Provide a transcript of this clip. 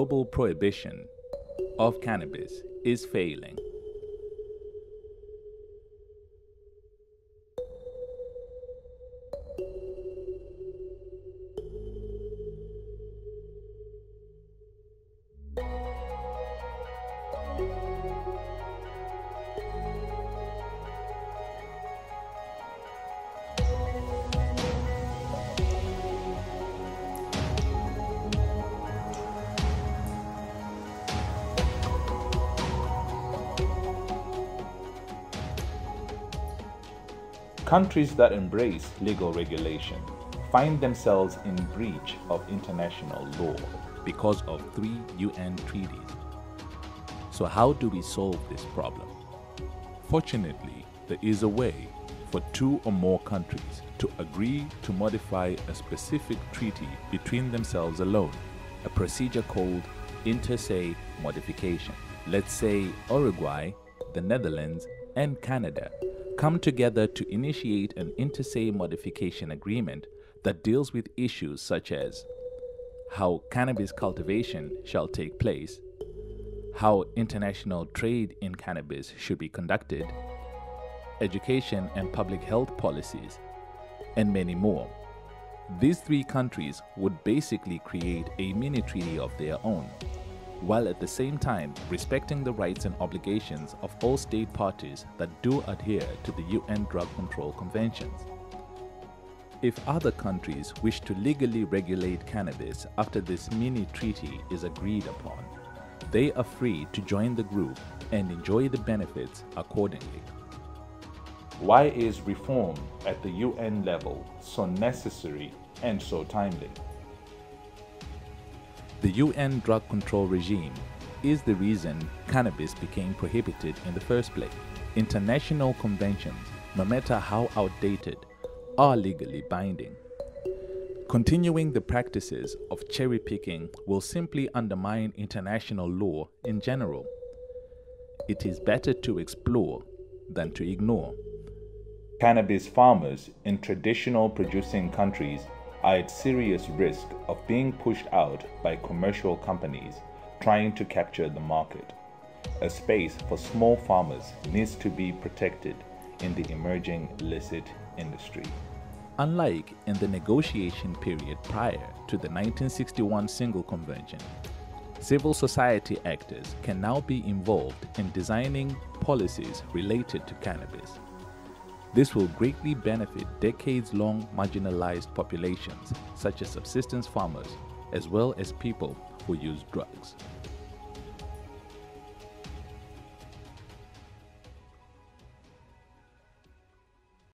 global prohibition of cannabis is failing. Countries that embrace legal regulation find themselves in breach of international law because of three UN treaties. So, how do we solve this problem? Fortunately, there is a way for two or more countries to agree to modify a specific treaty between themselves alone, a procedure called inter se modification. Let's say Uruguay, the Netherlands, and Canada come together to initiate an inter se modification agreement that deals with issues such as how cannabis cultivation shall take place, how international trade in cannabis should be conducted, education and public health policies, and many more. These three countries would basically create a mini treaty of their own while at the same time respecting the rights and obligations of all state parties that do adhere to the UN Drug Control Conventions. If other countries wish to legally regulate cannabis after this mini treaty is agreed upon, they are free to join the group and enjoy the benefits accordingly. Why is reform at the UN level so necessary and so timely? The UN drug control regime is the reason cannabis became prohibited in the first place. International conventions, no matter how outdated, are legally binding. Continuing the practices of cherry picking will simply undermine international law in general. It is better to explore than to ignore. Cannabis farmers in traditional producing countries are at serious risk of being pushed out by commercial companies trying to capture the market. A space for small farmers needs to be protected in the emerging illicit industry. Unlike in the negotiation period prior to the 1961 Single Convention, civil society actors can now be involved in designing policies related to cannabis. This will greatly benefit decades long marginalized populations, such as subsistence farmers, as well as people who use drugs.